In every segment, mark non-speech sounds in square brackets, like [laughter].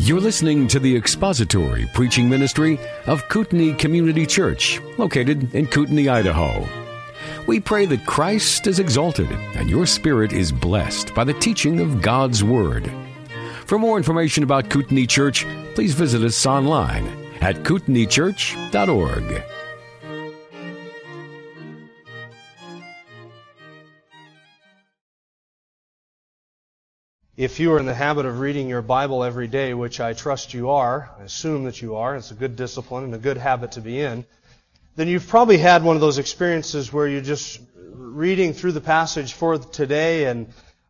You're listening to the expository preaching ministry of Kootenai Community Church, located in Kootenai, Idaho. We pray that Christ is exalted and your spirit is blessed by the teaching of God's Word. For more information about Kootenai Church, please visit us online at kootenaichurch.org. If you are in the habit of reading your Bible every day, which I trust you are, I assume that you are, it's a good discipline and a good habit to be in, then you've probably had one of those experiences where you're just reading through the passage for today and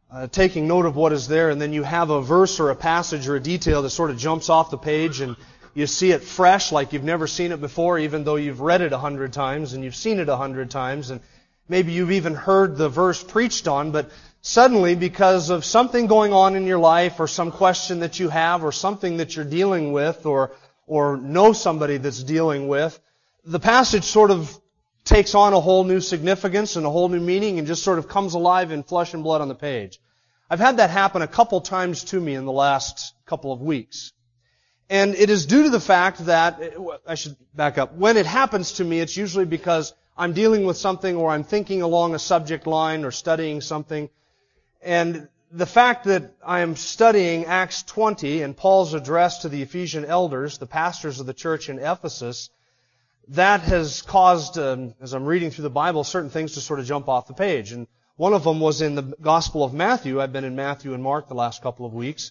uh, taking note of what is there, and then you have a verse or a passage or a detail that sort of jumps off the page and you see it fresh like you've never seen it before, even though you've read it a hundred times and you've seen it a hundred times, and maybe you've even heard the verse preached on, but suddenly because of something going on in your life or some question that you have or something that you're dealing with or, or know somebody that's dealing with, the passage sort of takes on a whole new significance and a whole new meaning and just sort of comes alive in flesh and blood on the page. I've had that happen a couple times to me in the last couple of weeks. And it is due to the fact that, I should back up, when it happens to me, it's usually because I'm dealing with something or I'm thinking along a subject line or studying something and the fact that I am studying Acts 20 and Paul's address to the Ephesian elders, the pastors of the church in Ephesus, that has caused, um, as I'm reading through the Bible, certain things to sort of jump off the page. And one of them was in the Gospel of Matthew. I've been in Matthew and Mark the last couple of weeks.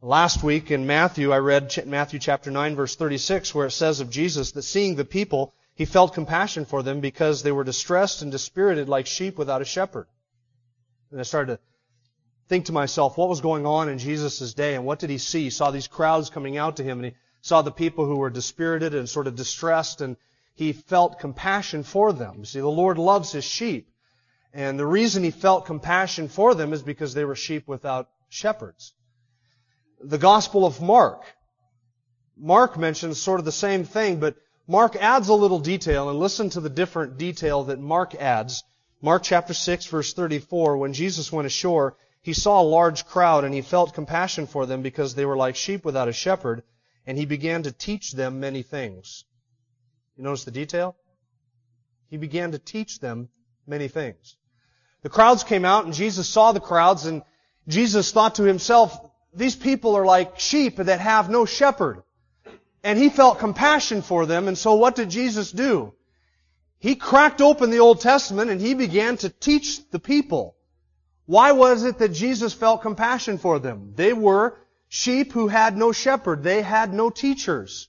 Last week in Matthew, I read Matthew chapter 9 verse 36 where it says of Jesus that seeing the people, he felt compassion for them because they were distressed and dispirited like sheep without a shepherd. And I started to think to myself, what was going on in Jesus' day and what did he see? He saw these crowds coming out to him and he saw the people who were dispirited and sort of distressed and he felt compassion for them. See, the Lord loves his sheep. And the reason he felt compassion for them is because they were sheep without shepherds. The Gospel of Mark. Mark mentions sort of the same thing, but Mark adds a little detail and listen to the different detail that Mark adds. Mark chapter 6 verse 34, when Jesus went ashore, he saw a large crowd and he felt compassion for them because they were like sheep without a shepherd, and he began to teach them many things. You notice the detail? He began to teach them many things. The crowds came out and Jesus saw the crowds and Jesus thought to himself, these people are like sheep that have no shepherd. And he felt compassion for them, and so what did Jesus do? He cracked open the Old Testament and he began to teach the people. Why was it that Jesus felt compassion for them? They were sheep who had no shepherd. They had no teachers.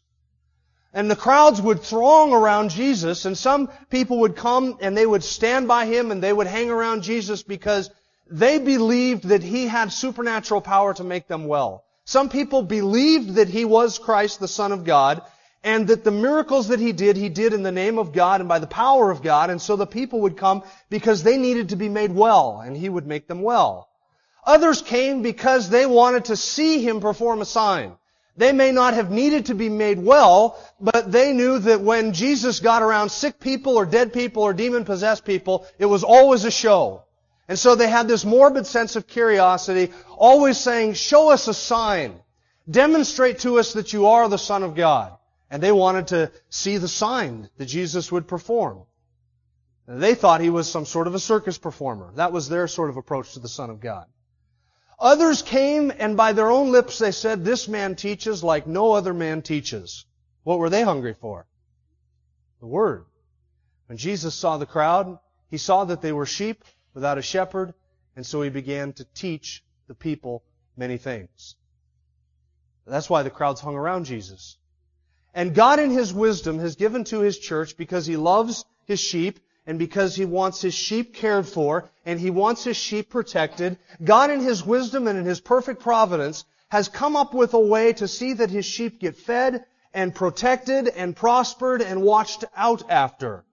And the crowds would throng around Jesus, and some people would come and they would stand by him and they would hang around Jesus because they believed that he had supernatural power to make them well. Some people believed that he was Christ, the Son of God, and that the miracles that he did, he did in the name of God and by the power of God, and so the people would come because they needed to be made well, and he would make them well. Others came because they wanted to see him perform a sign. They may not have needed to be made well, but they knew that when Jesus got around sick people or dead people or demon-possessed people, it was always a show. And so they had this morbid sense of curiosity, always saying, show us a sign. Demonstrate to us that you are the Son of God. And they wanted to see the sign that Jesus would perform. They thought he was some sort of a circus performer. That was their sort of approach to the Son of God. Others came and by their own lips they said, this man teaches like no other man teaches. What were they hungry for? The Word. When Jesus saw the crowd, he saw that they were sheep without a shepherd, and so he began to teach the people many things. That's why the crowds hung around Jesus. And God in His wisdom has given to His church because He loves His sheep and because He wants His sheep cared for and He wants His sheep protected. God in His wisdom and in His perfect providence has come up with a way to see that His sheep get fed and protected and prospered and watched out after.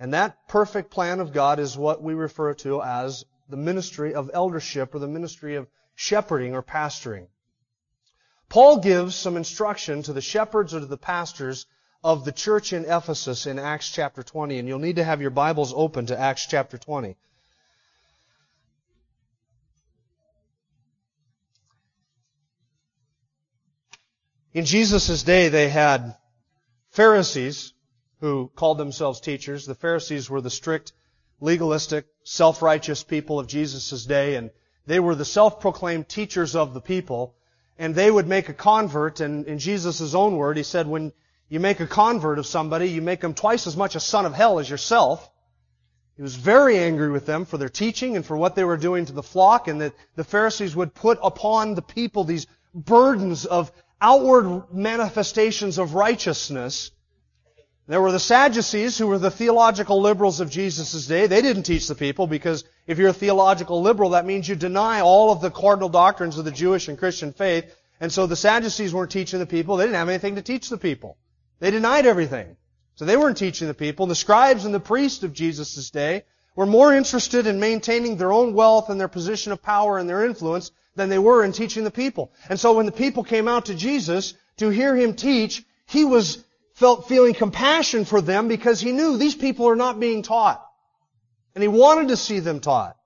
And that perfect plan of God is what we refer to as the ministry of eldership or the ministry of shepherding or pastoring. Paul gives some instruction to the shepherds or to the pastors of the church in Ephesus in Acts chapter 20, and you'll need to have your Bibles open to Acts chapter 20. In Jesus' day, they had Pharisees who called themselves teachers. The Pharisees were the strict, legalistic, self-righteous people of Jesus' day, and they were the self-proclaimed teachers of the people. And they would make a convert, and in Jesus' own word, he said, when you make a convert of somebody, you make them twice as much a son of hell as yourself. He was very angry with them for their teaching and for what they were doing to the flock, and that the Pharisees would put upon the people these burdens of outward manifestations of righteousness. There were the Sadducees, who were the theological liberals of Jesus' day. They didn't teach the people because if you're a theological liberal, that means you deny all of the cardinal doctrines of the Jewish and Christian faith. And so the Sadducees weren't teaching the people. They didn't have anything to teach the people. They denied everything. So they weren't teaching the people. And the scribes and the priests of Jesus' day were more interested in maintaining their own wealth and their position of power and their influence than they were in teaching the people. And so when the people came out to Jesus to hear him teach, he was felt feeling compassion for them because he knew these people are not being taught. And he wanted to see them taught.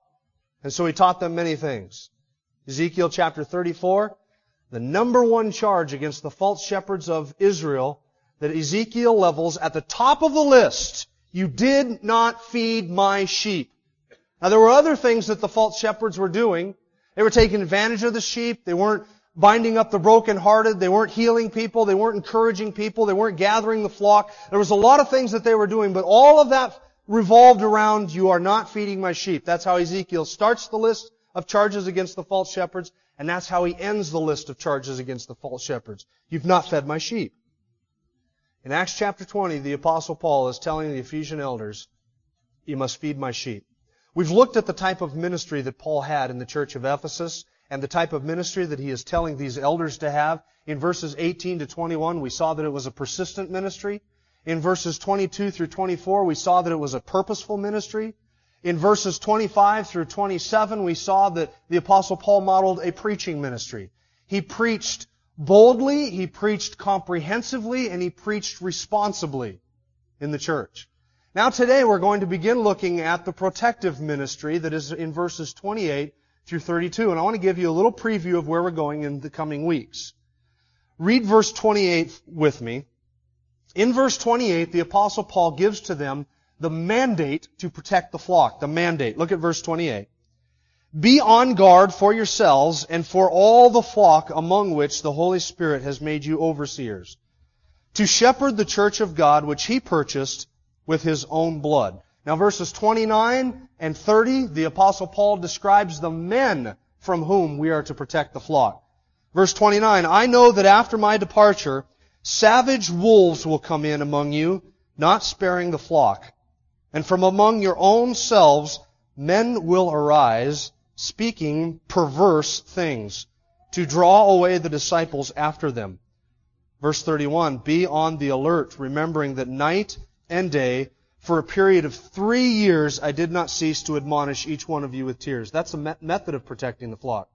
And so he taught them many things. Ezekiel chapter 34, the number one charge against the false shepherds of Israel that Ezekiel levels at the top of the list. You did not feed my sheep. Now there were other things that the false shepherds were doing. They were taking advantage of the sheep. They weren't binding up the brokenhearted. They weren't healing people. They weren't encouraging people. They weren't gathering the flock. There was a lot of things that they were doing, but all of that revolved around, you are not feeding my sheep. That's how Ezekiel starts the list of charges against the false shepherds, and that's how he ends the list of charges against the false shepherds. You've not fed my sheep. In Acts chapter 20, the apostle Paul is telling the Ephesian elders, you must feed my sheep. We've looked at the type of ministry that Paul had in the church of Ephesus and the type of ministry that he is telling these elders to have. In verses 18 to 21, we saw that it was a persistent ministry. In verses 22 through 24, we saw that it was a purposeful ministry. In verses 25 through 27, we saw that the apostle Paul modeled a preaching ministry. He preached boldly, he preached comprehensively, and he preached responsibly in the church. Now today we're going to begin looking at the protective ministry that is in verses 28 through 32, and I want to give you a little preview of where we're going in the coming weeks. Read verse 28 with me. In verse 28, the apostle Paul gives to them the mandate to protect the flock. The mandate. Look at verse 28. Be on guard for yourselves and for all the flock among which the Holy Spirit has made you overseers, to shepherd the church of God which he purchased with his own blood. Now verses 29 and 30, the apostle Paul describes the men from whom we are to protect the flock. Verse 29, I know that after my departure, savage wolves will come in among you, not sparing the flock. And from among your own selves, men will arise, speaking perverse things to draw away the disciples after them. Verse 31, be on the alert, remembering that night and day, for a period of three years, I did not cease to admonish each one of you with tears. That's a me- method of protecting the flock.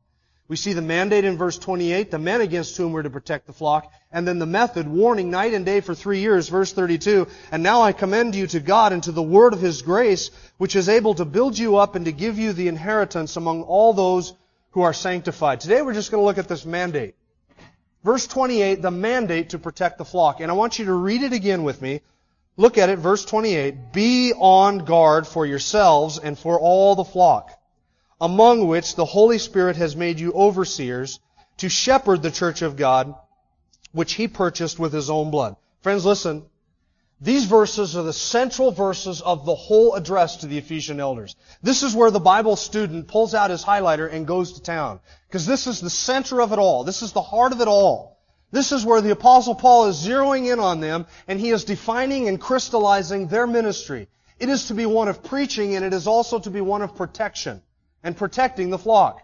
We see the mandate in verse 28, the men against whom we're to protect the flock, and then the method, warning night and day for three years, verse 32. And now I commend you to God and to the word of His grace, which is able to build you up and to give you the inheritance among all those who are sanctified. Today we're just going to look at this mandate. Verse 28, the mandate to protect the flock. And I want you to read it again with me. Look at it, verse 28. Be on guard for yourselves and for all the flock among which the Holy Spirit has made you overseers to shepherd the church of God, which he purchased with his own blood. Friends, listen. These verses are the central verses of the whole address to the Ephesian elders. This is where the Bible student pulls out his highlighter and goes to town. Because this is the center of it all. This is the heart of it all. This is where the apostle Paul is zeroing in on them and he is defining and crystallizing their ministry. It is to be one of preaching and it is also to be one of protection and protecting the flock.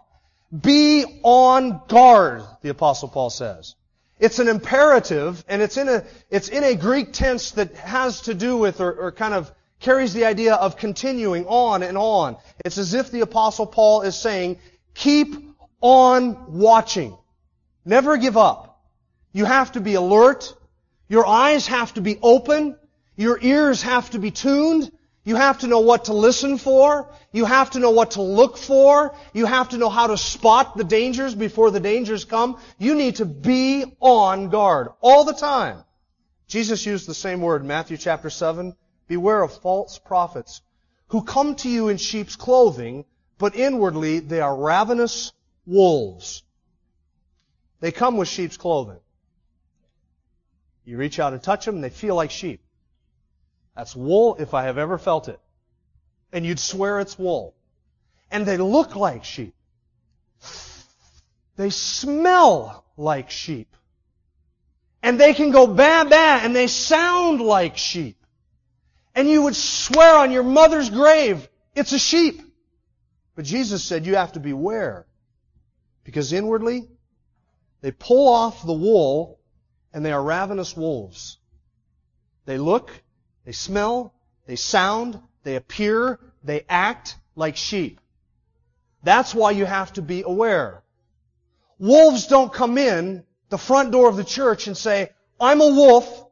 Be on guard, the apostle Paul says. It's an imperative, and it's in a, it's in a Greek tense that has to do with, or, or kind of carries the idea of continuing on and on. It's as if the apostle Paul is saying, keep on watching. Never give up. You have to be alert. Your eyes have to be open. Your ears have to be tuned. You have to know what to listen for. You have to know what to look for. You have to know how to spot the dangers before the dangers come. You need to be on guard all the time. Jesus used the same word in Matthew chapter 7. Beware of false prophets who come to you in sheep's clothing, but inwardly they are ravenous wolves. They come with sheep's clothing. You reach out and touch them and they feel like sheep. That's wool if I have ever felt it. And you'd swear it's wool. And they look like sheep. They smell like sheep. And they can go ba ba and they sound like sheep. And you would swear on your mother's grave, it's a sheep. But Jesus said you have to beware. Because inwardly, they pull off the wool and they are ravenous wolves. They look they smell, they sound, they appear, they act like sheep. That's why you have to be aware. Wolves don't come in the front door of the church and say, I'm a wolf,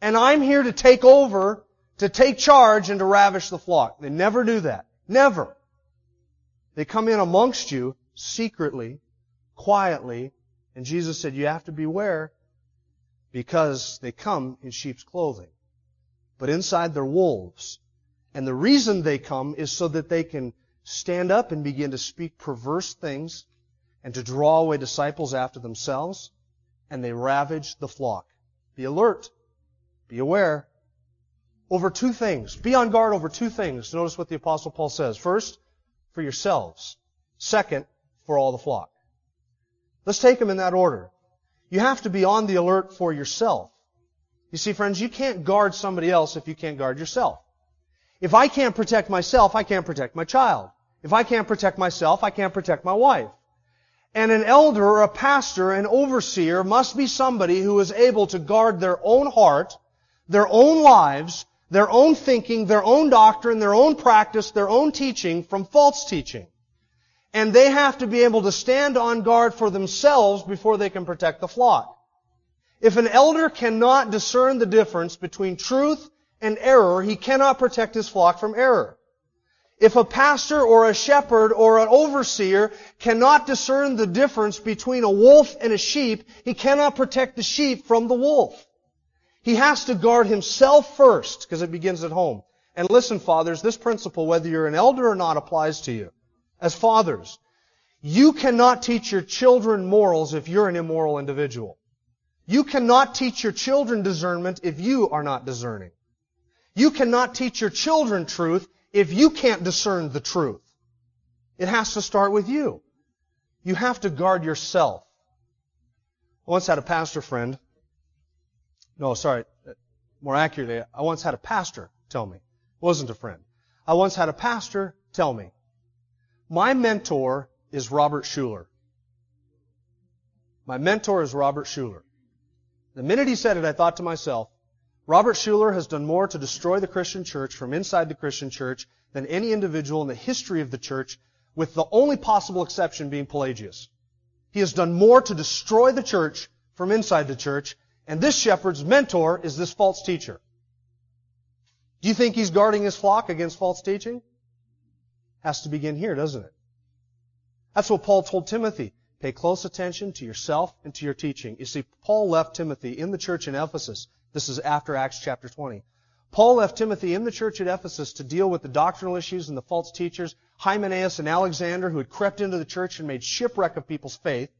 and I'm here to take over, to take charge, and to ravish the flock. They never do that. Never. They come in amongst you secretly, quietly, and Jesus said, you have to beware because they come in sheep's clothing but inside they're wolves. And the reason they come is so that they can stand up and begin to speak perverse things and to draw away disciples after themselves, and they ravage the flock. Be alert. Be aware. Over two things. Be on guard over two things. Notice what the apostle Paul says. First, for yourselves. Second, for all the flock. Let's take them in that order. You have to be on the alert for yourself. You see, friends, you can't guard somebody else if you can't guard yourself. If I can't protect myself, I can't protect my child. If I can't protect myself, I can't protect my wife. And an elder or a pastor, an overseer must be somebody who is able to guard their own heart, their own lives, their own thinking, their own doctrine, their own practice, their own teaching from false teaching. And they have to be able to stand on guard for themselves before they can protect the flock. If an elder cannot discern the difference between truth and error, he cannot protect his flock from error. If a pastor or a shepherd or an overseer cannot discern the difference between a wolf and a sheep, he cannot protect the sheep from the wolf. He has to guard himself first, because it begins at home. And listen, fathers, this principle, whether you're an elder or not, applies to you. As fathers, you cannot teach your children morals if you're an immoral individual. You cannot teach your children discernment if you are not discerning. You cannot teach your children truth if you can't discern the truth. It has to start with you. You have to guard yourself. I once had a pastor friend. No, sorry. More accurately, I once had a pastor tell me. Wasn't a friend. I once had a pastor tell me, my mentor is Robert Schuller. My mentor is Robert Schuller. The minute he said it, I thought to myself, Robert Schuller has done more to destroy the Christian church from inside the Christian church than any individual in the history of the church, with the only possible exception being Pelagius. He has done more to destroy the church from inside the church, and this shepherd's mentor is this false teacher. Do you think he's guarding his flock against false teaching? Has to begin here, doesn't it? That's what Paul told Timothy. Pay close attention to yourself and to your teaching. You see, Paul left Timothy in the church in Ephesus. This is after Acts chapter 20. Paul left Timothy in the church at Ephesus to deal with the doctrinal issues and the false teachers, Hymenaeus and Alexander, who had crept into the church and made shipwreck of people's faith.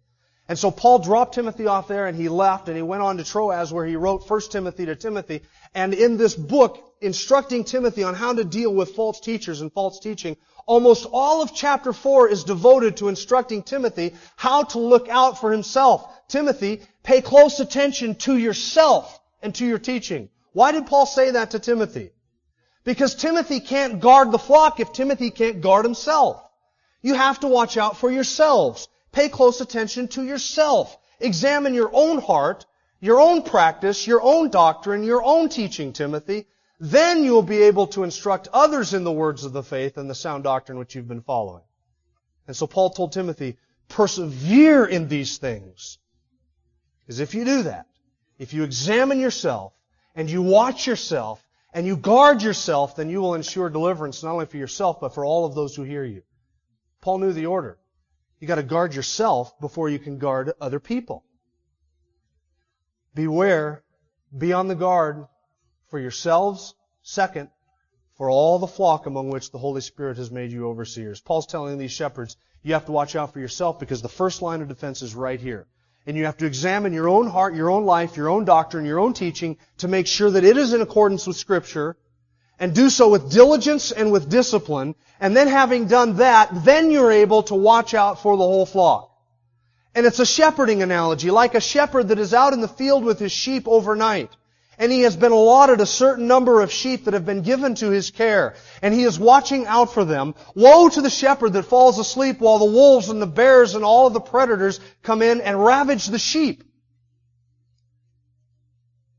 And so Paul dropped Timothy off there and he left and he went on to Troas where he wrote 1 Timothy to Timothy. And in this book, instructing Timothy on how to deal with false teachers and false teaching, Almost all of chapter 4 is devoted to instructing Timothy how to look out for himself. Timothy, pay close attention to yourself and to your teaching. Why did Paul say that to Timothy? Because Timothy can't guard the flock if Timothy can't guard himself. You have to watch out for yourselves. Pay close attention to yourself. Examine your own heart, your own practice, your own doctrine, your own teaching, Timothy, then you will be able to instruct others in the words of the faith and the sound doctrine which you've been following. And so Paul told Timothy, persevere in these things. Because if you do that, if you examine yourself and you watch yourself and you guard yourself, then you will ensure deliverance not only for yourself, but for all of those who hear you. Paul knew the order. You gotta guard yourself before you can guard other people. Beware, be on the guard for yourselves. Second, for all the flock among which the Holy Spirit has made you overseers. Paul's telling these shepherds, you have to watch out for yourself because the first line of defense is right here. And you have to examine your own heart, your own life, your own doctrine, your own teaching to make sure that it is in accordance with Scripture and do so with diligence and with discipline. And then having done that, then you're able to watch out for the whole flock. And it's a shepherding analogy, like a shepherd that is out in the field with his sheep overnight and he has been allotted a certain number of sheep that have been given to his care, and he is watching out for them. Woe to the shepherd that falls asleep while the wolves and the bears and all of the predators come in and ravage the sheep.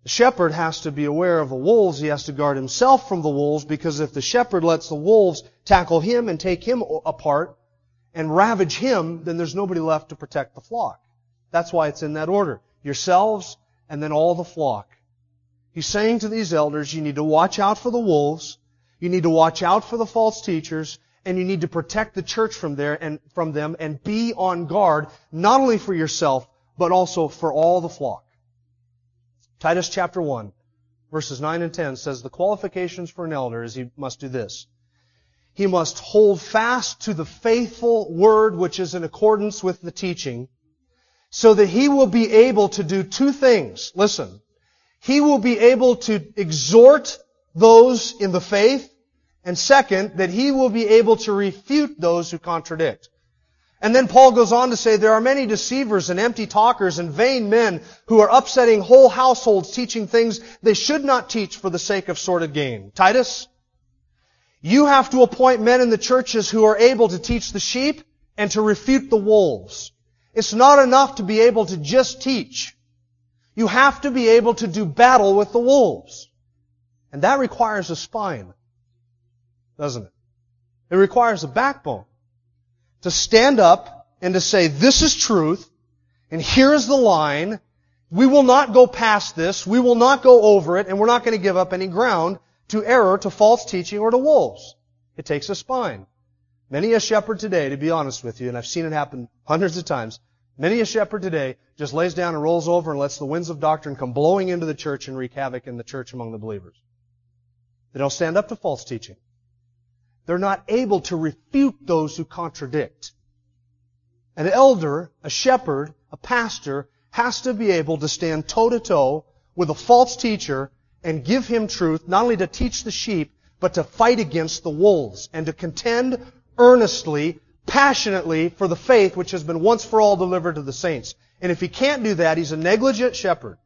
The shepherd has to be aware of the wolves. He has to guard himself from the wolves because if the shepherd lets the wolves tackle him and take him apart and ravage him, then there's nobody left to protect the flock. That's why it's in that order. Yourselves and then all the flock. He's saying to these elders, you need to watch out for the wolves, you need to watch out for the false teachers, and you need to protect the church from there and from them and be on guard, not only for yourself, but also for all the flock. Titus chapter 1, verses 9 and 10 says the qualifications for an elder is he must do this. He must hold fast to the faithful word which is in accordance with the teaching, so that he will be able to do two things. Listen he will be able to exhort those in the faith, and second, that he will be able to refute those who contradict. And then Paul goes on to say there are many deceivers and empty talkers and vain men who are upsetting whole households teaching things they should not teach for the sake of sordid gain. Titus, you have to appoint men in the churches who are able to teach the sheep and to refute the wolves. It's not enough to be able to just teach. You have to be able to do battle with the wolves. And that requires a spine, doesn't it? It requires a backbone to stand up and to say, this is truth, and here is the line. We will not go past this. We will not go over it, and we're not going to give up any ground to error, to false teaching, or to wolves. It takes a spine. Many a shepherd today, to be honest with you, and I've seen it happen hundreds of times, Many a shepherd today just lays down and rolls over and lets the winds of doctrine come blowing into the church and wreak havoc in the church among the believers. They don't stand up to false teaching. They're not able to refute those who contradict. An elder, a shepherd, a pastor has to be able to stand toe to toe with a false teacher and give him truth, not only to teach the sheep, but to fight against the wolves and to contend earnestly passionately for the faith which has been once for all delivered to the saints. And if he can't do that, he's a negligent shepherd.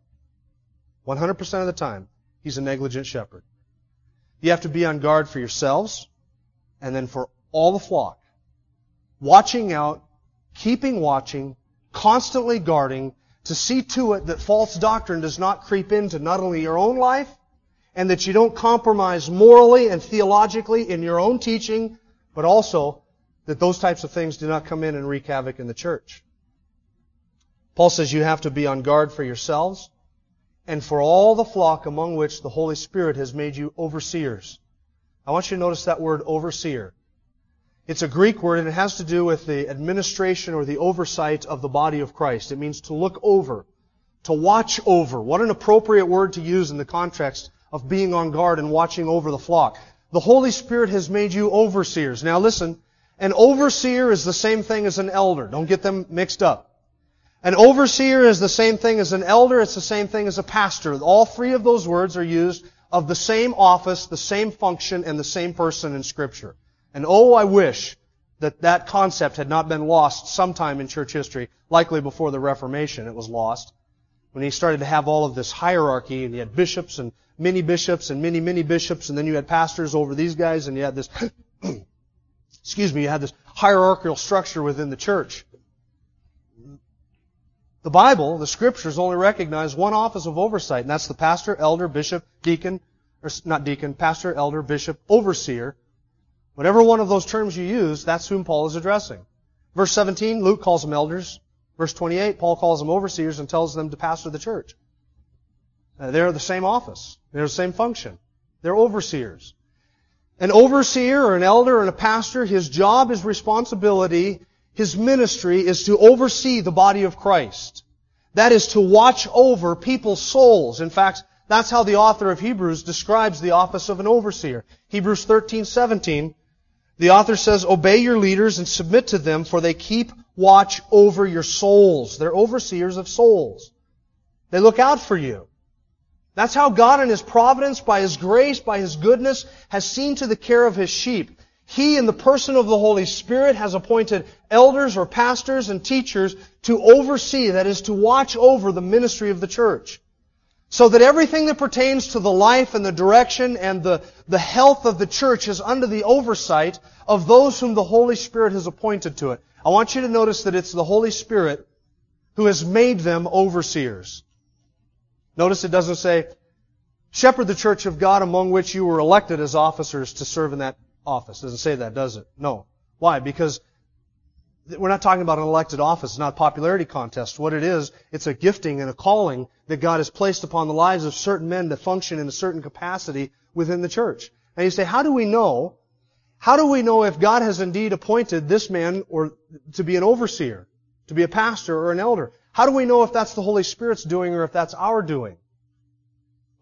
100% of the time, he's a negligent shepherd. You have to be on guard for yourselves and then for all the flock. Watching out, keeping watching, constantly guarding to see to it that false doctrine does not creep into not only your own life and that you don't compromise morally and theologically in your own teaching, but also that those types of things do not come in and wreak havoc in the church. Paul says you have to be on guard for yourselves and for all the flock among which the Holy Spirit has made you overseers. I want you to notice that word overseer. It's a Greek word and it has to do with the administration or the oversight of the body of Christ. It means to look over, to watch over. What an appropriate word to use in the context of being on guard and watching over the flock. The Holy Spirit has made you overseers. Now listen, an overseer is the same thing as an elder. Don't get them mixed up. An overseer is the same thing as an elder. It's the same thing as a pastor. All three of those words are used of the same office, the same function, and the same person in Scripture. And oh, I wish that that concept had not been lost sometime in church history, likely before the Reformation it was lost, when he started to have all of this hierarchy, and you had bishops and many bishops and many, many bishops, and then you had pastors over these guys, and you had this [clears throat] excuse me, you had this hierarchical structure within the church. The Bible, the scriptures only recognize one office of oversight, and that's the pastor, elder, bishop, deacon, or not deacon, pastor, elder, bishop, overseer. Whatever one of those terms you use, that's whom Paul is addressing. Verse 17, Luke calls them elders. Verse 28, Paul calls them overseers and tells them to pastor the church. Uh, they're the same office. They're the same function. They're overseers. An overseer or an elder and a pastor, his job, his responsibility, his ministry is to oversee the body of Christ. That is to watch over people's souls. In fact, that's how the author of Hebrews describes the office of an overseer. Hebrews 13:17, the author says, "Obey your leaders and submit to them, for they keep watch over your souls." They're overseers of souls. They look out for you. That's how God in His providence, by His grace, by His goodness, has seen to the care of His sheep. He, in the person of the Holy Spirit, has appointed elders or pastors and teachers to oversee, that is, to watch over the ministry of the church. So that everything that pertains to the life and the direction and the, the health of the church is under the oversight of those whom the Holy Spirit has appointed to it. I want you to notice that it's the Holy Spirit who has made them overseers. Notice it doesn't say, shepherd the church of God among which you were elected as officers to serve in that office. It doesn't say that, does it? No. Why? Because we're not talking about an elected office. It's not a popularity contest. What it is, it's a gifting and a calling that God has placed upon the lives of certain men to function in a certain capacity within the church. And you say, how do we know? How do we know if God has indeed appointed this man or to be an overseer, to be a pastor or an elder? How do we know if that's the Holy Spirit's doing or if that's our doing?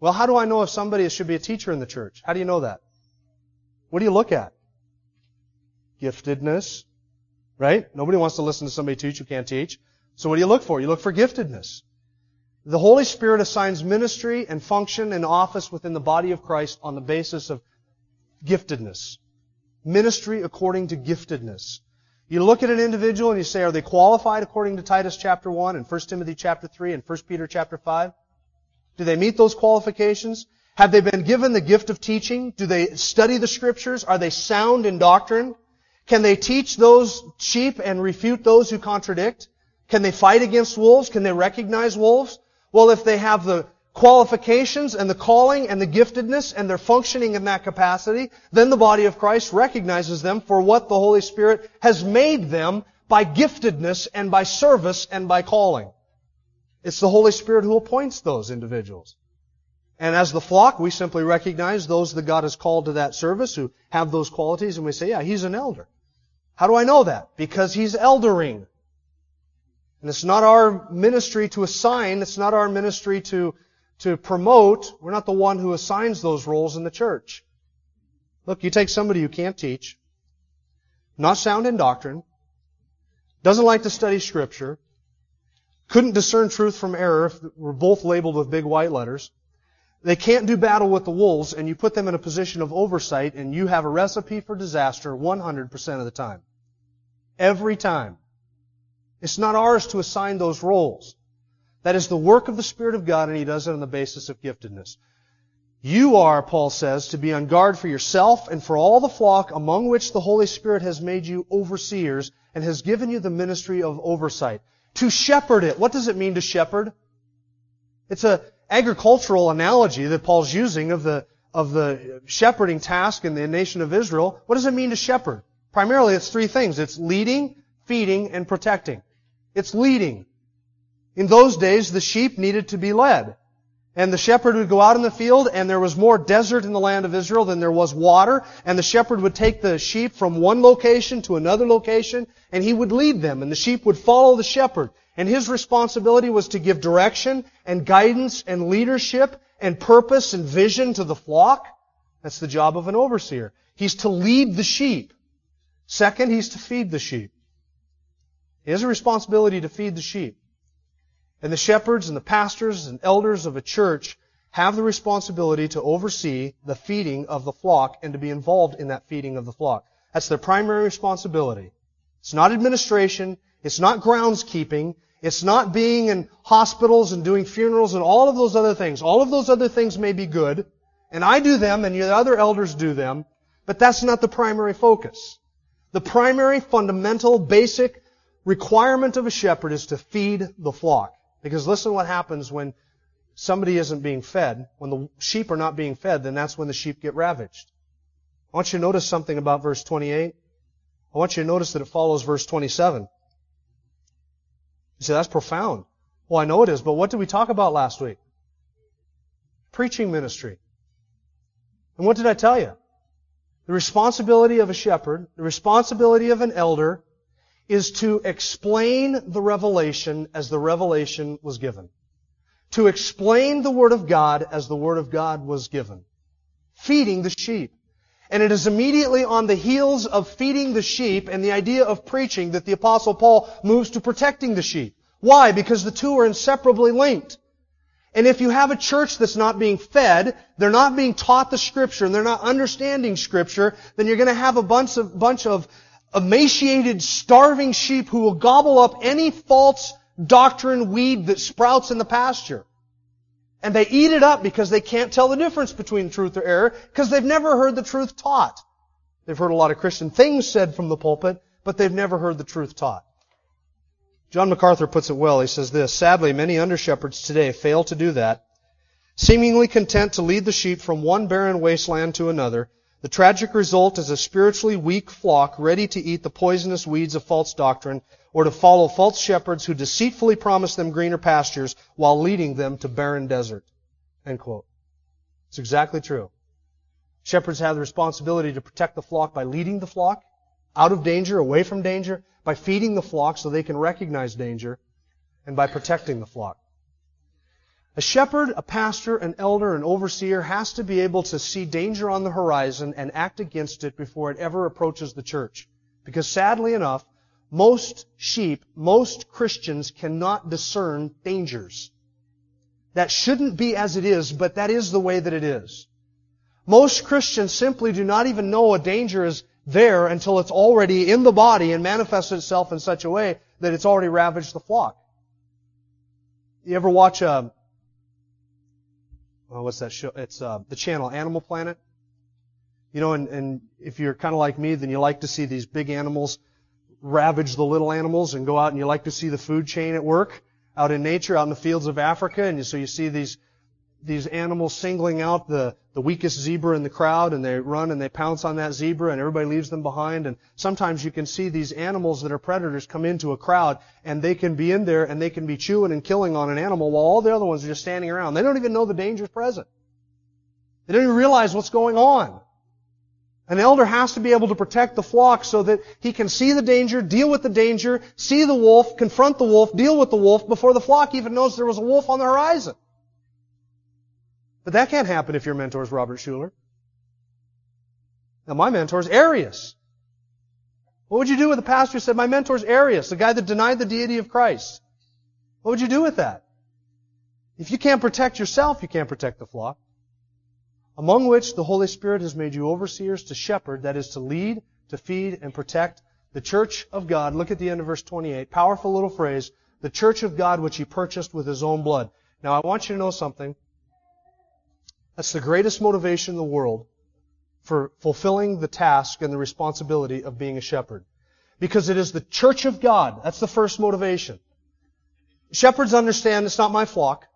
Well, how do I know if somebody should be a teacher in the church? How do you know that? What do you look at? Giftedness, right? Nobody wants to listen to somebody teach who can't teach. So what do you look for? You look for giftedness. The Holy Spirit assigns ministry and function and office within the body of Christ on the basis of giftedness. Ministry according to giftedness. You look at an individual and you say, are they qualified according to Titus chapter 1 and 1 Timothy chapter 3 and 1 Peter chapter 5? Do they meet those qualifications? Have they been given the gift of teaching? Do they study the scriptures? Are they sound in doctrine? Can they teach those sheep and refute those who contradict? Can they fight against wolves? Can they recognize wolves? Well, if they have the qualifications and the calling and the giftedness and they're functioning in that capacity, then the body of Christ recognizes them for what the Holy Spirit has made them by giftedness and by service and by calling. It's the Holy Spirit who appoints those individuals. And as the flock, we simply recognize those that God has called to that service who have those qualities and we say, yeah, he's an elder. How do I know that? Because he's eldering. And it's not our ministry to assign, it's not our ministry to to promote. We're not the one who assigns those roles in the church. Look, you take somebody who can't teach, not sound in doctrine, doesn't like to study scripture, couldn't discern truth from error if we're both labeled with big white letters. They can't do battle with the wolves, and you put them in a position of oversight, and you have a recipe for disaster 100% of the time. Every time. It's not ours to assign those roles. That is the work of the Spirit of God, and He does it on the basis of giftedness. You are, Paul says, to be on guard for yourself and for all the flock among which the Holy Spirit has made you overseers and has given you the ministry of oversight. To shepherd it. What does it mean to shepherd? It's an agricultural analogy that Paul's using of the, of the shepherding task in the nation of Israel. What does it mean to shepherd? Primarily it's three things. It's leading, feeding, and protecting. It's leading. In those days, the sheep needed to be led. And the shepherd would go out in the field, and there was more desert in the land of Israel than there was water, and the shepherd would take the sheep from one location to another location, and he would lead them, and the sheep would follow the shepherd. And his responsibility was to give direction and guidance and leadership and purpose and vision to the flock. That's the job of an overseer. He's to lead the sheep. Second, he's to feed the sheep. He has a responsibility to feed the sheep. And the shepherds and the pastors and elders of a church have the responsibility to oversee the feeding of the flock and to be involved in that feeding of the flock. That's their primary responsibility. It's not administration. It's not groundskeeping. It's not being in hospitals and doing funerals and all of those other things. All of those other things may be good, and I do them and the other elders do them, but that's not the primary focus. The primary, fundamental, basic requirement of a shepherd is to feed the flock. Because listen what happens when somebody isn't being fed. When the sheep are not being fed, then that's when the sheep get ravaged. I want you to notice something about verse 28. I want you to notice that it follows verse 27. You say, that's profound. Well, I know it is, but what did we talk about last week? Preaching ministry. And what did I tell you? The responsibility of a shepherd, the responsibility of an elder, is to explain the revelation as the revelation was given. To explain the Word of God as the Word of God was given. Feeding the sheep. And it is immediately on the heels of feeding the sheep and the idea of preaching that the apostle Paul moves to protecting the sheep. Why? Because the two are inseparably linked. And if you have a church that's not being fed, they're not being taught the scripture, and they're not understanding scripture, then you're going to have a bunch of, bunch of emaciated, starving sheep who will gobble up any false doctrine weed that sprouts in the pasture. And they eat it up because they can't tell the difference between truth or error because they've never heard the truth taught. They've heard a lot of Christian things said from the pulpit, but they've never heard the truth taught. John MacArthur puts it well. He says this, sadly, many under shepherds today fail to do that. Seemingly content to lead the sheep from one barren wasteland to another, the tragic result is a spiritually weak flock ready to eat the poisonous weeds of false doctrine or to follow false shepherds who deceitfully promise them greener pastures while leading them to barren desert. End quote. It's exactly true. Shepherds have the responsibility to protect the flock by leading the flock out of danger, away from danger, by feeding the flock so they can recognize danger, and by protecting the flock. A shepherd, a pastor, an elder, an overseer has to be able to see danger on the horizon and act against it before it ever approaches the church. Because sadly enough, most sheep, most Christians cannot discern dangers. That shouldn't be as it is, but that is the way that it is. Most Christians simply do not even know a danger is there until it's already in the body and manifests itself in such a way that it's already ravaged the flock. You ever watch a, well, what's that show? It's uh, the channel Animal Planet. You know, and, and if you're kind of like me, then you like to see these big animals ravage the little animals and go out and you like to see the food chain at work out in nature, out in the fields of Africa. And so you see these, these animals singling out the, the weakest zebra in the crowd and they run and they pounce on that zebra and everybody leaves them behind. And sometimes you can see these animals that are predators come into a crowd and they can be in there and they can be chewing and killing on an animal while all the other ones are just standing around. They don't even know the danger's present. They don't even realize what's going on. An elder has to be able to protect the flock so that he can see the danger, deal with the danger, see the wolf, confront the wolf, deal with the wolf before the flock even knows there was a wolf on the horizon. But that can't happen if your mentor is Robert Schuller. Now my mentor is Arius. What would you do with a pastor who said, my mentor is Arius, the guy that denied the deity of Christ? What would you do with that? If you can't protect yourself, you can't protect the flock among which the Holy Spirit has made you overseers to shepherd, that is to lead, to feed, and protect the church of God. Look at the end of verse 28. Powerful little phrase. The church of God which he purchased with his own blood. Now I want you to know something. That's the greatest motivation in the world for fulfilling the task and the responsibility of being a shepherd. Because it is the church of God. That's the first motivation. Shepherds understand it's not my flock.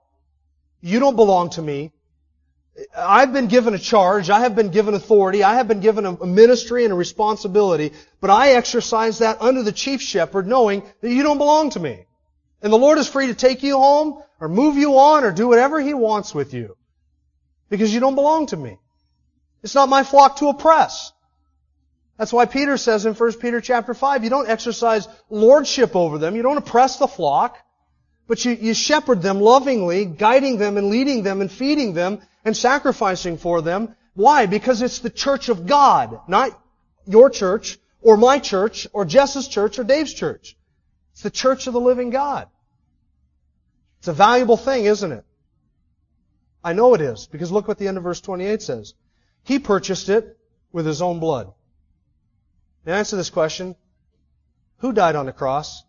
You don't belong to me. I've been given a charge, I have been given authority, I have been given a ministry and a responsibility, but I exercise that under the chief shepherd knowing that you don't belong to me. And the Lord is free to take you home or move you on or do whatever He wants with you. Because you don't belong to me. It's not my flock to oppress. That's why Peter says in 1 Peter chapter 5, you don't exercise lordship over them, you don't oppress the flock, but you, you shepherd them lovingly, guiding them and leading them and feeding them and sacrificing for them. Why? Because it's the church of God, not your church or my church or Jess's church or Dave's church. It's the church of the living God. It's a valuable thing, isn't it? I know it is, because look what the end of verse 28 says. He purchased it with his own blood. Now answer this question, who died on the cross?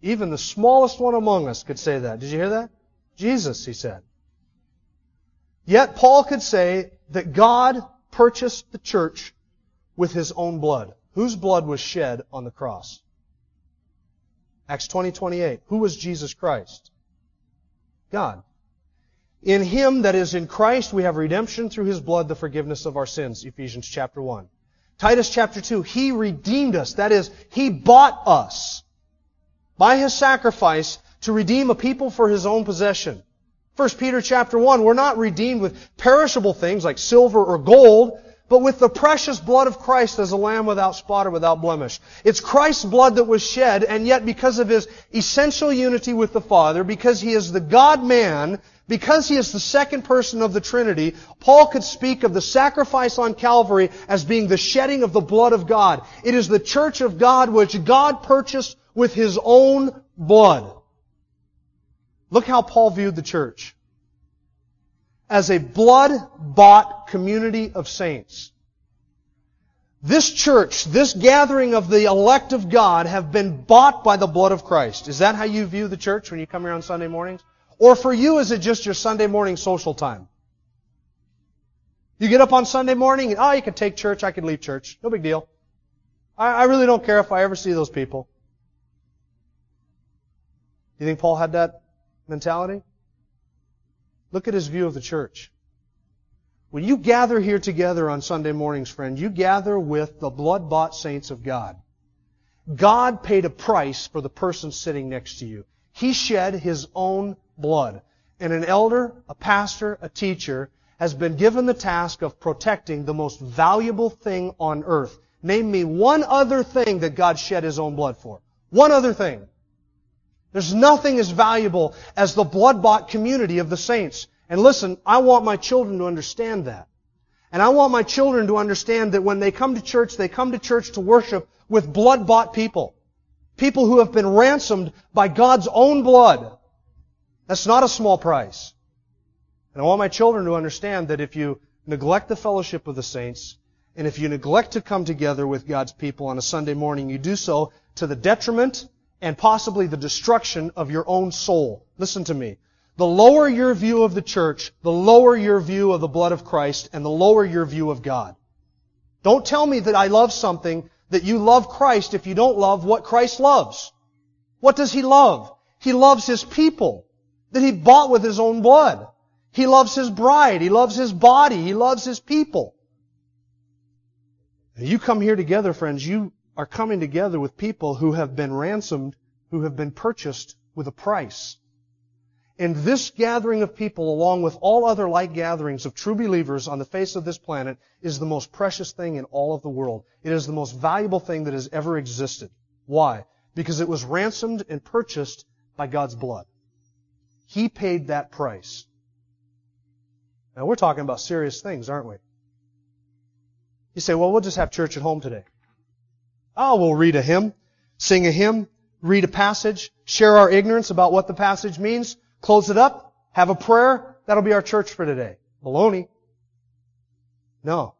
Even the smallest one among us could say that. Did you hear that? Jesus, he said. Yet Paul could say that God purchased the church with his own blood. Whose blood was shed on the cross? Acts 20, 28. Who was Jesus Christ? God. In Him, that is in Christ, we have redemption through His blood, the forgiveness of our sins. Ephesians chapter 1. Titus chapter 2. He redeemed us. That is, He bought us by His sacrifice to redeem a people for his own possession, 1 Peter chapter 1, we're not redeemed with perishable things like silver or gold, but with the precious blood of Christ as a lamb without spot or without blemish. It's Christ's blood that was shed, and yet because of his essential unity with the Father, because he is the God-man, because he is the second person of the Trinity, Paul could speak of the sacrifice on Calvary as being the shedding of the blood of God. It is the church of God which God purchased with his own blood. Look how Paul viewed the church as a blood-bought community of saints. This church, this gathering of the elect of God have been bought by the blood of Christ. Is that how you view the church when you come here on Sunday mornings? Or for you, is it just your Sunday morning social time? You get up on Sunday morning and, oh, you can take church, I can leave church. No big deal. I, I really don't care if I ever see those people. You think Paul had that mentality? Look at his view of the church. When you gather here together on Sunday mornings, friend, you gather with the blood-bought saints of God. God paid a price for the person sitting next to you. He shed His own blood. And an elder, a pastor, a teacher has been given the task of protecting the most valuable thing on earth. Name me one other thing that God shed His own blood for. One other thing. There's nothing as valuable as the blood-bought community of the saints. And listen, I want my children to understand that. And I want my children to understand that when they come to church, they come to church to worship with blood-bought people. People who have been ransomed by God's own blood. That's not a small price. And I want my children to understand that if you neglect the fellowship of the saints, and if you neglect to come together with God's people on a Sunday morning, you do so to the detriment and possibly the destruction of your own soul. Listen to me. The lower your view of the church, the lower your view of the blood of Christ, and the lower your view of God. Don't tell me that I love something, that you love Christ if you don't love what Christ loves. What does He love? He loves His people that He bought with His own blood. He loves His bride. He loves His body. He loves His people. You come here together, friends, you are coming together with people who have been ransomed, who have been purchased with a price. And this gathering of people, along with all other like gatherings of true believers on the face of this planet, is the most precious thing in all of the world. It is the most valuable thing that has ever existed. Why? Because it was ransomed and purchased by God's blood. He paid that price. Now we're talking about serious things, aren't we? You say, well, we'll just have church at home today. Oh, we'll read a hymn, sing a hymn, read a passage, share our ignorance about what the passage means, close it up, have a prayer. That'll be our church for today. Baloney. No.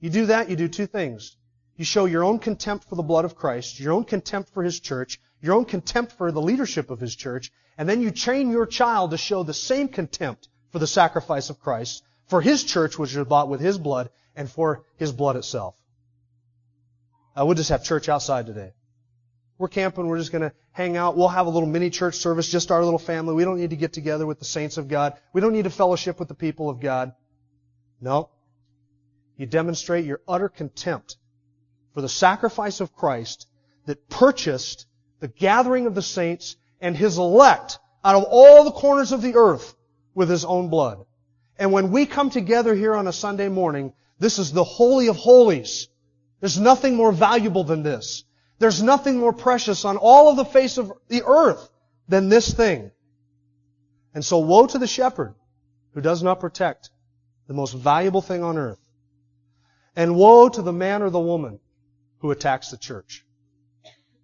You do that, you do two things. You show your own contempt for the blood of Christ, your own contempt for His church, your own contempt for the leadership of His church, and then you train your child to show the same contempt for the sacrifice of Christ, for His church which was bought with His blood, and for His blood itself. Uh, we'll just have church outside today. We're camping. We're just going to hang out. We'll have a little mini church service, just our little family. We don't need to get together with the saints of God. We don't need to fellowship with the people of God. No. You demonstrate your utter contempt for the sacrifice of Christ that purchased the gathering of the saints and His elect out of all the corners of the earth with His own blood. And when we come together here on a Sunday morning, this is the Holy of Holies there's nothing more valuable than this. There's nothing more precious on all of the face of the earth than this thing. And so woe to the shepherd who does not protect the most valuable thing on earth. And woe to the man or the woman who attacks the church.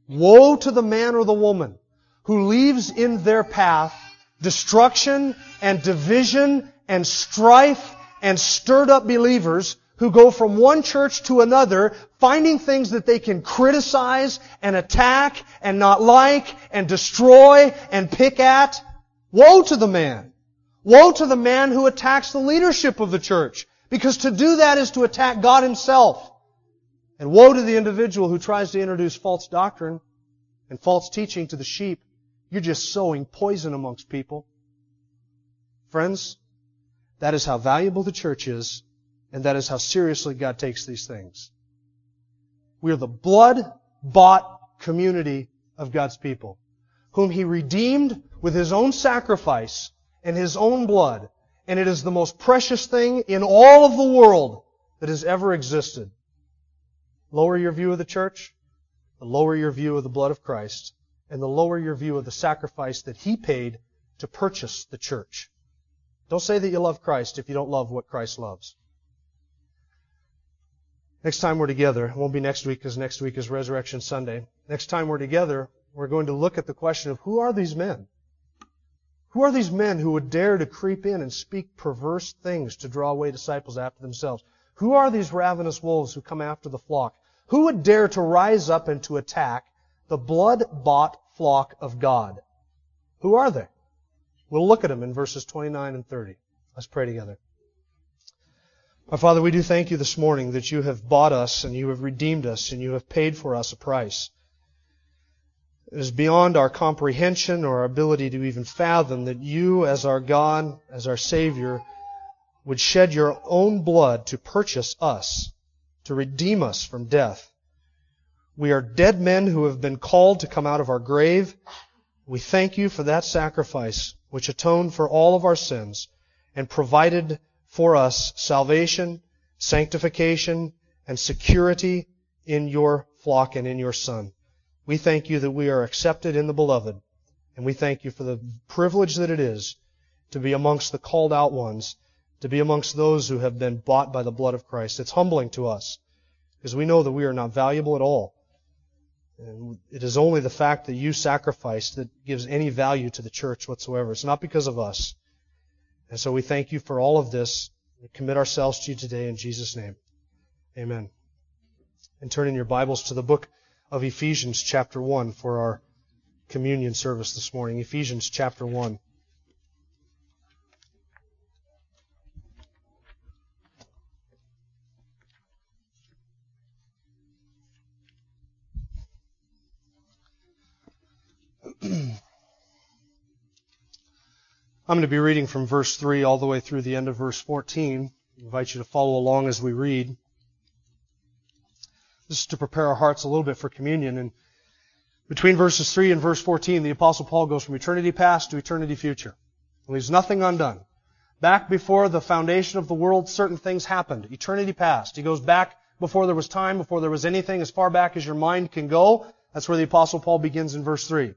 Woe to the man or the woman who leaves in their path destruction and division and strife and stirred up believers who go from one church to another, finding things that they can criticize and attack and not like and destroy and pick at. Woe to the man. Woe to the man who attacks the leadership of the church. Because to do that is to attack God himself. And woe to the individual who tries to introduce false doctrine and false teaching to the sheep. You're just sowing poison amongst people. Friends, that is how valuable the church is and that is how seriously God takes these things. We are the blood bought community of God's people, whom He redeemed with His own sacrifice and His own blood, and it is the most precious thing in all of the world that has ever existed. Lower your view of the church, the lower your view of the blood of Christ, and the lower your view of the sacrifice that He paid to purchase the church. Don't say that you love Christ if you don't love what Christ loves. Next time we're together, it won't be next week because next week is Resurrection Sunday. Next time we're together, we're going to look at the question of who are these men? Who are these men who would dare to creep in and speak perverse things to draw away disciples after themselves? Who are these ravenous wolves who come after the flock? Who would dare to rise up and to attack the blood-bought flock of God? Who are they? We'll look at them in verses 29 and 30. Let's pray together. Our Father, we do thank you this morning that you have bought us and you have redeemed us and you have paid for us a price. It is beyond our comprehension or our ability to even fathom that you, as our God, as our Savior, would shed your own blood to purchase us, to redeem us from death. We are dead men who have been called to come out of our grave. We thank you for that sacrifice which atoned for all of our sins and provided for us salvation, sanctification, and security in your flock and in your Son. We thank you that we are accepted in the beloved, and we thank you for the privilege that it is to be amongst the called out ones, to be amongst those who have been bought by the blood of Christ. It's humbling to us because we know that we are not valuable at all. And it is only the fact that you sacrificed that gives any value to the church whatsoever. It's not because of us. And so we thank you for all of this. We commit ourselves to you today in Jesus' name. Amen. And turn in your Bibles to the book of Ephesians chapter 1 for our communion service this morning. Ephesians chapter 1. I'm going to be reading from verse 3 all the way through the end of verse 14. I invite you to follow along as we read. This is to prepare our hearts a little bit for communion. And between verses 3 and verse 14, the Apostle Paul goes from eternity past to eternity future. He leaves nothing undone. Back before the foundation of the world, certain things happened. Eternity past. He goes back before there was time, before there was anything, as far back as your mind can go. That's where the Apostle Paul begins in verse 3.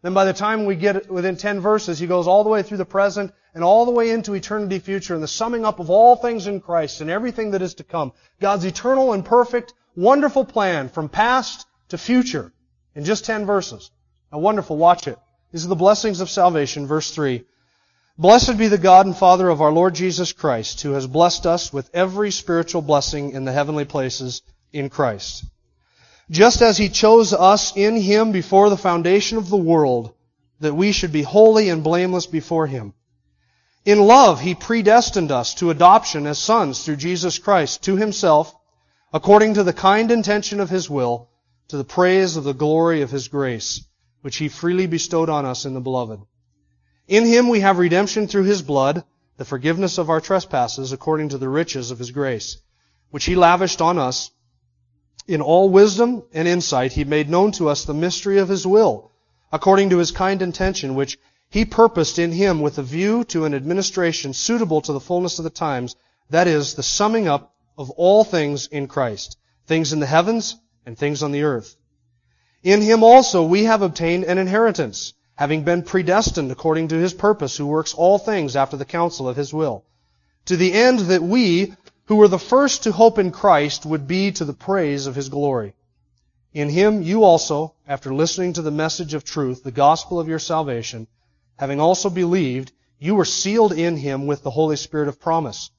Then by the time we get within 10 verses, he goes all the way through the present and all the way into eternity future and the summing up of all things in Christ and everything that is to come. God's eternal and perfect, wonderful plan from past to future in just 10 verses. Now wonderful, watch it. These are the blessings of salvation, verse 3. Blessed be the God and Father of our Lord Jesus Christ, who has blessed us with every spiritual blessing in the heavenly places in Christ just as he chose us in him before the foundation of the world, that we should be holy and blameless before him. In love, he predestined us to adoption as sons through Jesus Christ to himself, according to the kind intention of his will, to the praise of the glory of his grace, which he freely bestowed on us in the beloved. In him we have redemption through his blood, the forgiveness of our trespasses, according to the riches of his grace, which he lavished on us in all wisdom and insight, he made known to us the mystery of his will, according to his kind intention, which he purposed in him with a view to an administration suitable to the fullness of the times, that is, the summing up of all things in Christ, things in the heavens and things on the earth. In him also we have obtained an inheritance, having been predestined according to his purpose, who works all things after the counsel of his will, to the end that we, who were the first to hope in Christ would be to the praise of his glory. In him you also, after listening to the message of truth, the gospel of your salvation, having also believed, you were sealed in him with the Holy Spirit of promise,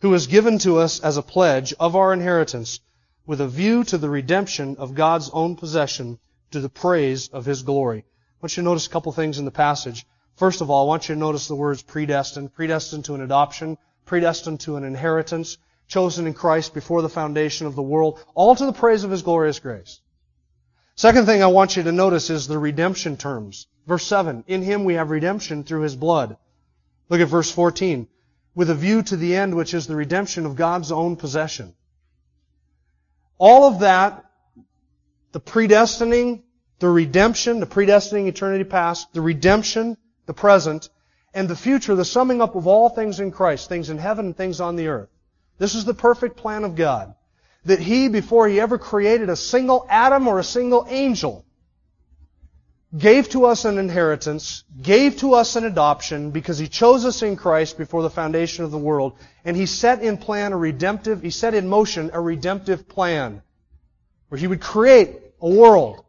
who is given to us as a pledge of our inheritance, with a view to the redemption of God's own possession to the praise of his glory. I want you to notice a couple things in the passage. First of all, I want you to notice the words predestined, predestined to an adoption, predestined to an inheritance, chosen in Christ before the foundation of the world, all to the praise of His glorious grace. Second thing I want you to notice is the redemption terms. Verse 7, in Him we have redemption through His blood. Look at verse 14, with a view to the end which is the redemption of God's own possession. All of that, the predestining, the redemption, the predestining eternity past, the redemption, the present, and the future, the summing up of all things in Christ, things in heaven and things on the earth. This is the perfect plan of God. That He, before He ever created a single atom or a single angel, gave to us an inheritance, gave to us an adoption because He chose us in Christ before the foundation of the world, and He set in plan a redemptive, He set in motion a redemptive plan where He would create a world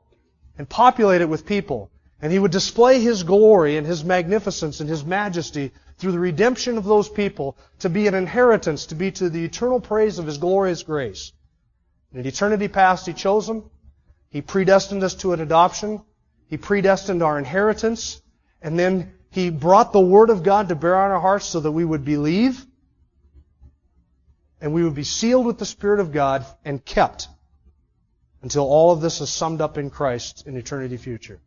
and populate it with people, and He would display His glory and His magnificence and His majesty through the redemption of those people to be an inheritance, to be to the eternal praise of His glorious grace. And in eternity past, He chose them. He predestined us to an adoption. He predestined our inheritance. And then He brought the Word of God to bear on our hearts so that we would believe and we would be sealed with the Spirit of God and kept until all of this is summed up in Christ in eternity future.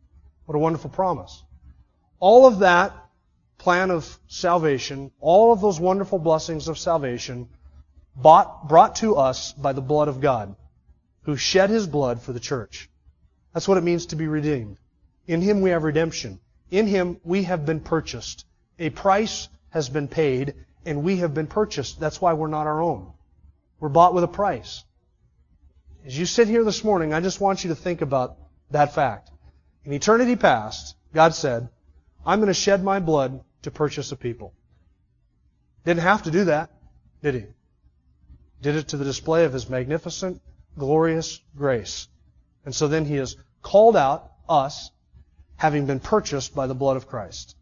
What a wonderful promise. All of that plan of salvation, all of those wonderful blessings of salvation, bought, brought to us by the blood of God, who shed his blood for the church. That's what it means to be redeemed. In him we have redemption. In him we have been purchased. A price has been paid, and we have been purchased. That's why we're not our own. We're bought with a price. As you sit here this morning, I just want you to think about that fact. In eternity past, God said, I'm going to shed my blood to purchase a people. Didn't have to do that, did he? Did it to the display of his magnificent, glorious grace. And so then he has called out us, having been purchased by the blood of Christ.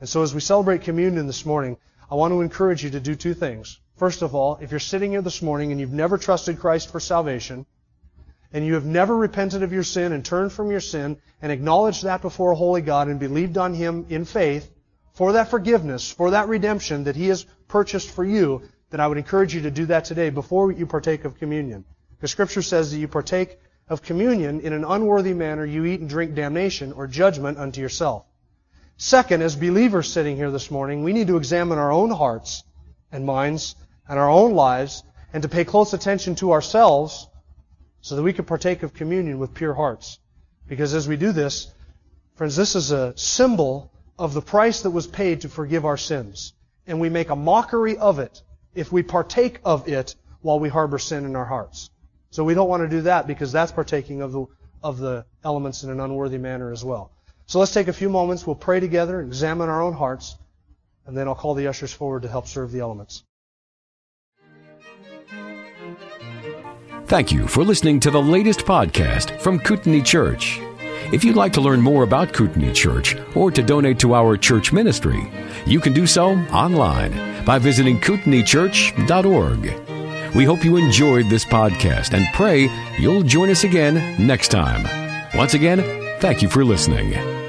And so as we celebrate communion this morning, I want to encourage you to do two things. First of all, if you're sitting here this morning and you've never trusted Christ for salvation, and you have never repented of your sin and turned from your sin and acknowledged that before a holy God and believed on Him in faith, for that forgiveness, for that redemption that He has purchased for you, then I would encourage you to do that today before you partake of communion. The Scripture says that you partake of communion in an unworthy manner, you eat and drink damnation or judgment unto yourself. Second, as believers sitting here this morning, we need to examine our own hearts and minds and our own lives and to pay close attention to ourselves so that we can partake of communion with pure hearts. Because as we do this, friends, this is a symbol of the price that was paid to forgive our sins. And we make a mockery of it if we partake of it while we harbor sin in our hearts. So we don't want to do that because that's partaking of the, of the elements in an unworthy manner as well. So let's take a few moments. We'll pray together, and examine our own hearts, and then I'll call the ushers forward to help serve the elements. Thank you for listening to the latest podcast from Kootenai Church. If you'd like to learn more about Kootenai Church or to donate to our church ministry, you can do so online by visiting kootenaichurch.org. We hope you enjoyed this podcast and pray you'll join us again next time. Once again, thank you for listening.